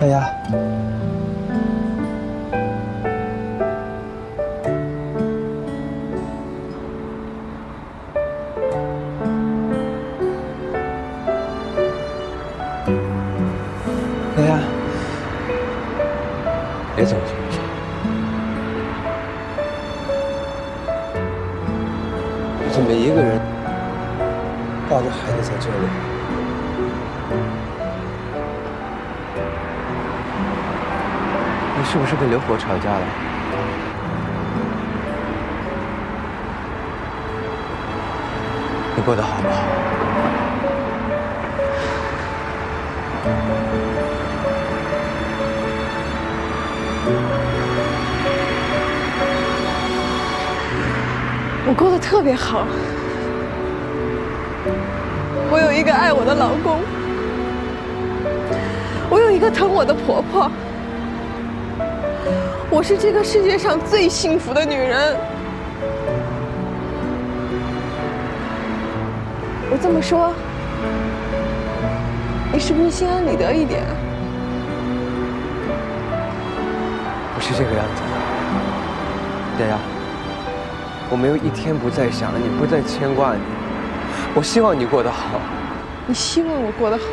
哎呀，哎呀，别走行不行？怎么一个人抱着孩子在这里？是不是跟刘火吵架了？你过得好不好？我过得特别好，我有一个爱我的老公，我有一个疼我的婆婆，我是这个世界上最幸福的女人。我这么说，你是不是心安理得一点？不是这个样子的，丫丫，我没有一天不再想你，不再牵挂你。我希望你过得好。你希望我过得好？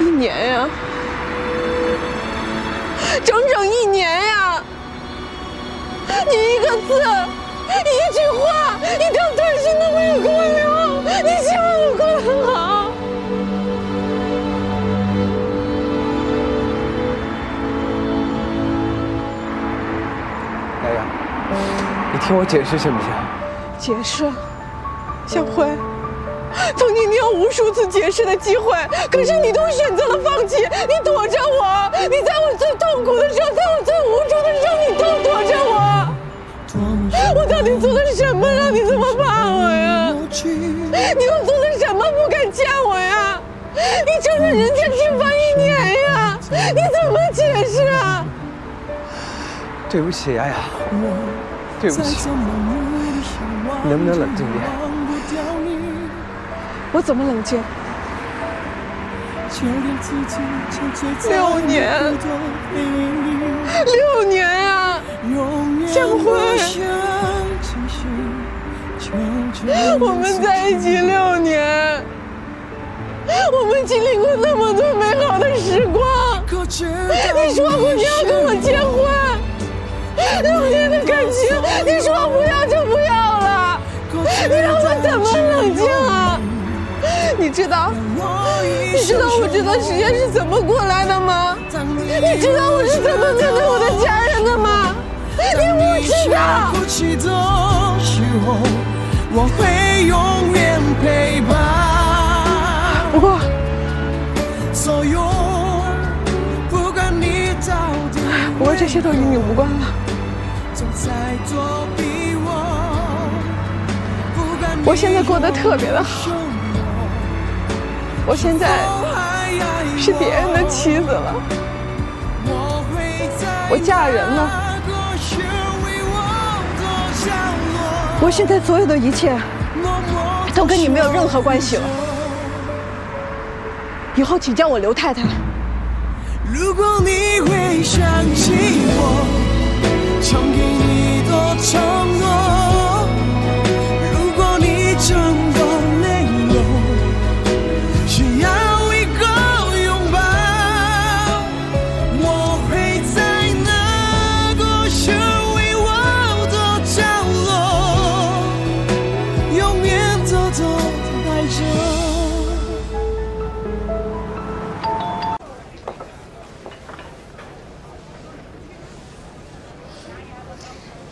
一年呀，整整一年呀！你一个字，一句话，一条短信都没有给我留。你希望我过得很好？丫丫，你听我解释行不行？解释，小辉，曾经你有无数次解释的机会，可是你都选择了放弃，你躲着我，你在我最痛苦的时候，在我最无助的时候，你都躲着我。我到底做了什么让你这么怕我呀？你又做了什么不敢见我呀？你整整人间蒸发一年呀！你怎么解释啊？对不起，丫丫，对不起，你能不能冷静点？我怎么冷静？六年，六年啊！江辉，我们在一起六年，我们经历过那么多美好的时光。你说过你要跟我结婚，六年的感情，你说不要就不要了，你让我怎么冷静知道，你知道我这段时间是怎么过来的吗？你知道我是怎么面对我的家人的吗？你不知道。不过，不过这些都与你无关了。我现在过得特别的好，我现在是别人的妻子了，我嫁人了，我现在所有的一切都跟你没有任何关系了，以后请叫我刘太太。如果你会想起我，唱给你的承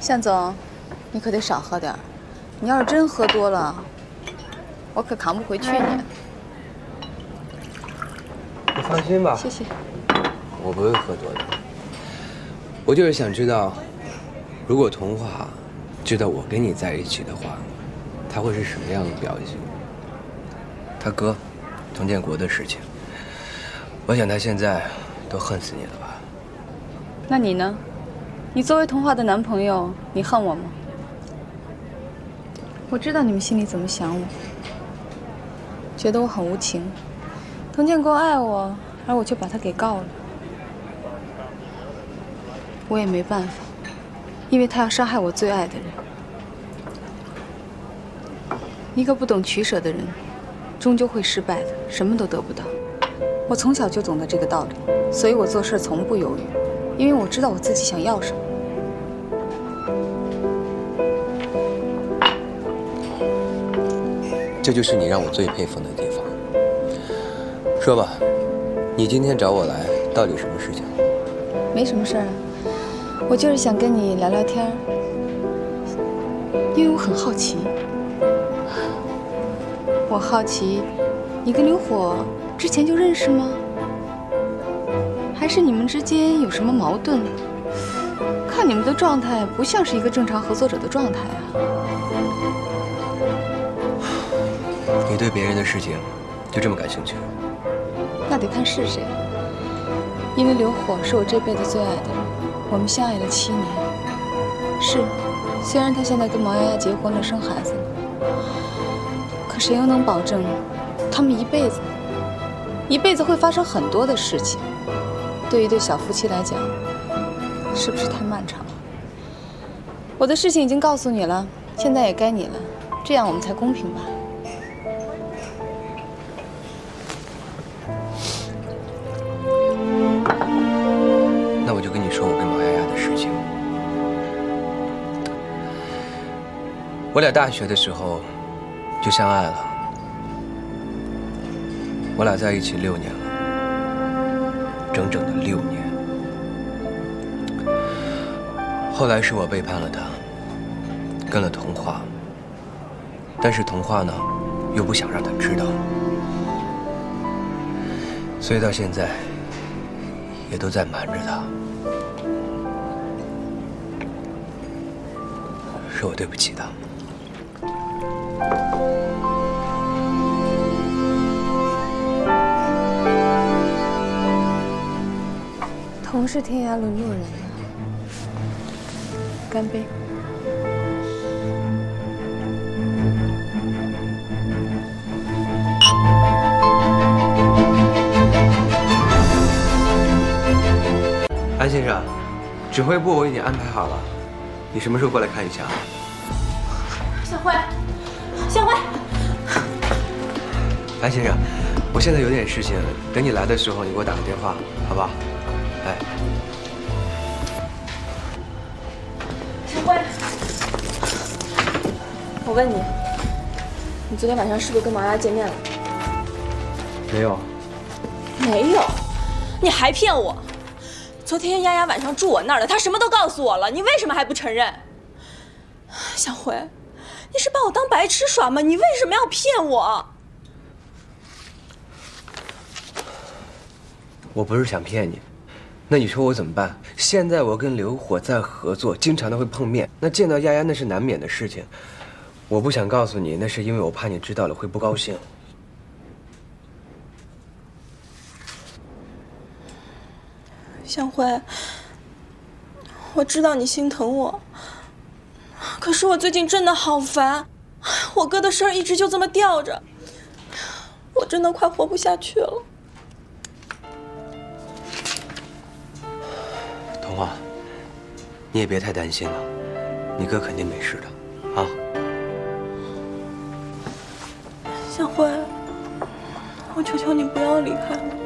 向总，你可得少喝点儿。你要是真喝多了，我可扛不回去你。你放心吧，谢谢。我不会喝多的。我就是想知道，如果童话知道我跟你在一起的话，他会是什么样的表情？他哥，佟建国的事情，我想他现在都恨死你了吧？那你呢？你作为童话的男朋友，你恨我吗？我知道你们心里怎么想我，觉得我很无情。童建国爱我，而我却把他给告了。我也没办法，因为他要伤害我最爱的人。一个不懂取舍的人，终究会失败的，什么都得不到。我从小就懂得这个道理，所以我做事从不犹豫，因为我知道我自己想要什么。这就是你让我最佩服的地方。说吧，你今天找我来，到底什么事情？没什么事儿啊，我就是想跟你聊聊天因为我很好奇。我好奇，你跟刘火之前就认识吗？还是你们之间有什么矛盾？看你们的状态，不像是一个正常合作者的状态啊。你对别人的事情就这么感兴趣？那得看是谁。因为刘火是我这辈子最爱的人，我们相爱了七年。是，虽然他现在跟毛丫丫结婚了，生孩子了，可谁又能保证他们一辈子？一辈子会发生很多的事情，对于对小夫妻来讲，是不是太漫长了？我的事情已经告诉你了，现在也该你了，这样我们才公平吧？那我就跟你说我跟王丫丫的事情我俩大学的时候就相爱了，我俩在一起六年了，整整的六年。后来是我背叛了他，跟了童话，但是童话呢，又不想让他知道，所以到现在也都在瞒着他，是我对不起他。同是天涯沦落人啊！干杯！安先生，指挥部我已经安排好了，你什么时候过来看一下？小辉，小辉，安先生，我现在有点事情，等你来的时候，你给我打个电话，好不好？哎，小辉，我问你，你昨天晚上是不是跟毛丫见面了？没有。没有？你还骗我！昨天丫丫晚上住我那儿了，她什么都告诉我了，你为什么还不承认？小辉，你是把我当白痴耍吗？你为什么要骗我？我不是想骗你。那你说我怎么办？现在我跟刘火在合作，经常的会碰面。那见到丫丫那是难免的事情。我不想告诉你，那是因为我怕你知道了会不高兴。向辉，我知道你心疼我，可是我最近真的好烦，我哥的事儿一直就这么吊着，我真的快活不下去了。红花，你也别太担心了，你哥肯定没事的，啊。小辉，我求求你不要离开我。